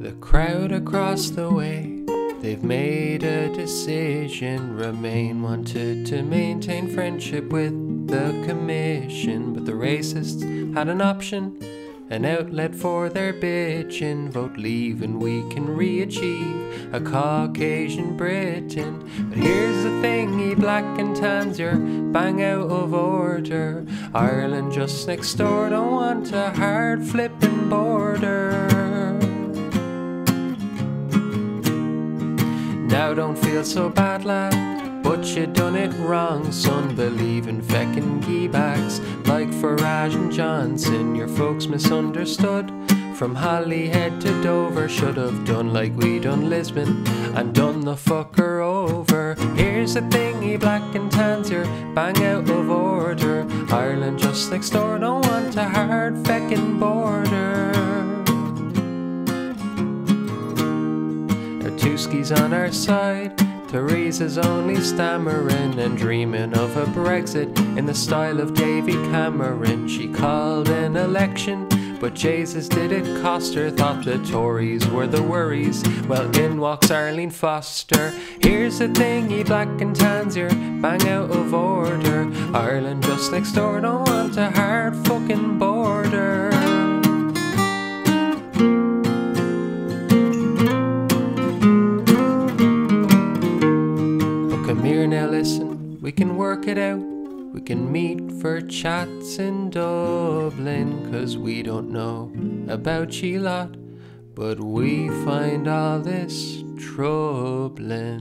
The crowd across the way, they've made a decision. Remain wanted to maintain friendship with the commission, but the racists had an option, an outlet for their bitchin'. Vote leave and we can re-achieve a Caucasian Britain. But here's the thing, ye black and tans, you're bang out of order. Ireland just next door don't want a hard flipping border. Now don't feel so bad, lad. But you done it wrong, son. Believe in feckin' geebacks like Farage and Johnson. Your folks misunderstood. From Holyhead to Dover, should have done like we done Lisbon and done the fucker over. Here's the thingy, black and tans, you're bang out of order. Ireland just next door don't want a hard feckin' border. Our two skis on our side. Theresa's only stammering and dreaming of a Brexit in the style of Davy Cameron. She called an election, but Jesus did it cost her. Thought the Tories were the worries. Well, in walks Arlene Foster. Here's the thing, ye black and tans, you're bang out of order. Ireland just next door don't want a hard fucking border. Come here now, listen, we can work it out. We can meet for chats in Dublin, cause we don't know about ye lot, but we find all this troubling.